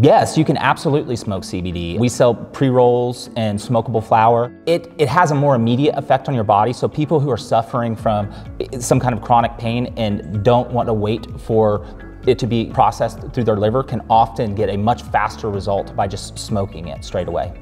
Yes, you can absolutely smoke CBD. We sell pre-rolls and smokable flower. It, it has a more immediate effect on your body, so people who are suffering from some kind of chronic pain and don't want to wait for it to be processed through their liver can often get a much faster result by just smoking it straight away.